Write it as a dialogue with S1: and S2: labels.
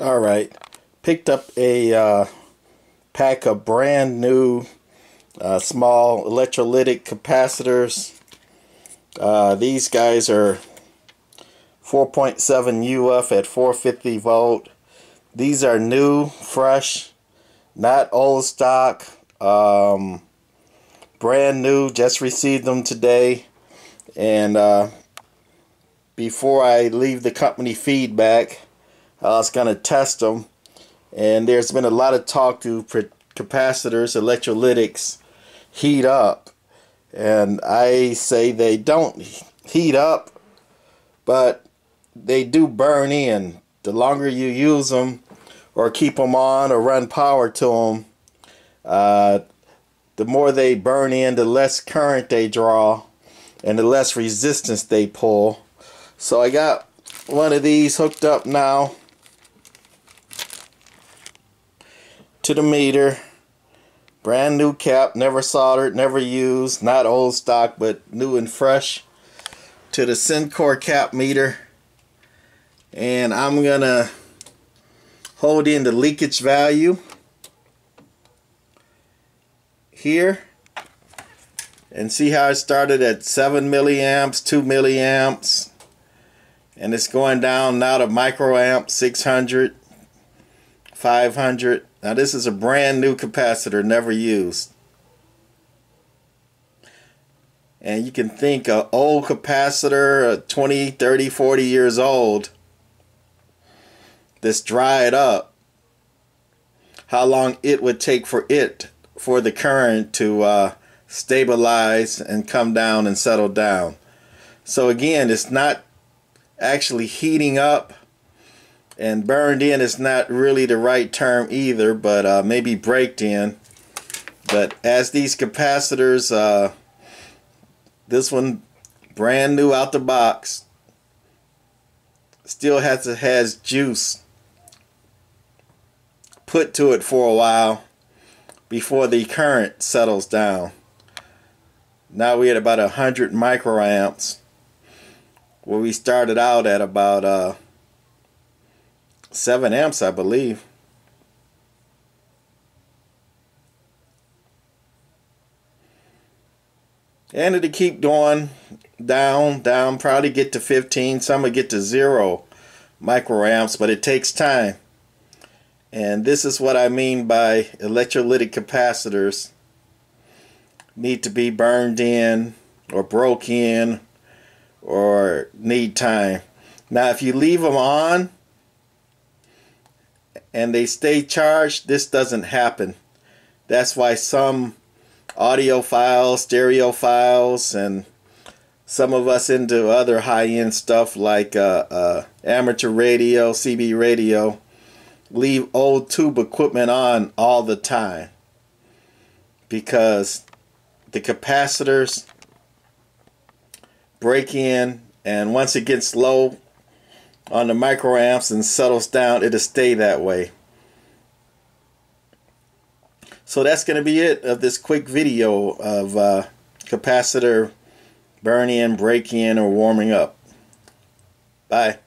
S1: All right, picked up a uh, pack of brand new uh, small electrolytic capacitors. Uh, these guys are 4.7 UF at 450 volt. These are new, fresh, not old stock. Um, brand new, just received them today. And uh, before I leave the company feedback, I was going to test them. And there's been a lot of talk to capacitors, electrolytics heat up. And I say they don't heat up, but they do burn in. The longer you use them or keep them on or run power to them, uh, the more they burn in, the less current they draw and the less resistance they pull. So I got one of these hooked up now to the meter. Brand new cap, never soldered, never used, not old stock, but new and fresh to the Sencore cap meter. And I'm going to hold in the leakage value here and see how it started at 7 milliamps, 2 milliamps, and it's going down now to microamp 600, 500, now this is a brand new capacitor, never used. And you can think an old capacitor, 20, 30, 40 years old, that's dried up, how long it would take for it, for the current to uh, stabilize and come down and settle down. So again, it's not actually heating up and burned in is not really the right term either, but uh, maybe braked in. But as these capacitors, uh, this one brand new out the box, still has to, has juice put to it for a while before the current settles down. Now we're at about a hundred microamps, where we started out at about uh, 7 amps, I believe. And it'll keep going down, down, probably get to 15. Some will get to 0 microamps, but it takes time. And this is what I mean by electrolytic capacitors need to be burned in or broke in or need time. Now if you leave them on and they stay charged, this doesn't happen. That's why some audiophiles, stereo files, and some of us into other high-end stuff like uh, uh, amateur radio, CB radio, leave old tube equipment on all the time because the capacitors break in and once it gets low on the microamps and settles down, it'll stay that way. So that's going to be it of this quick video of uh, capacitor burn in, break in, or warming up. Bye.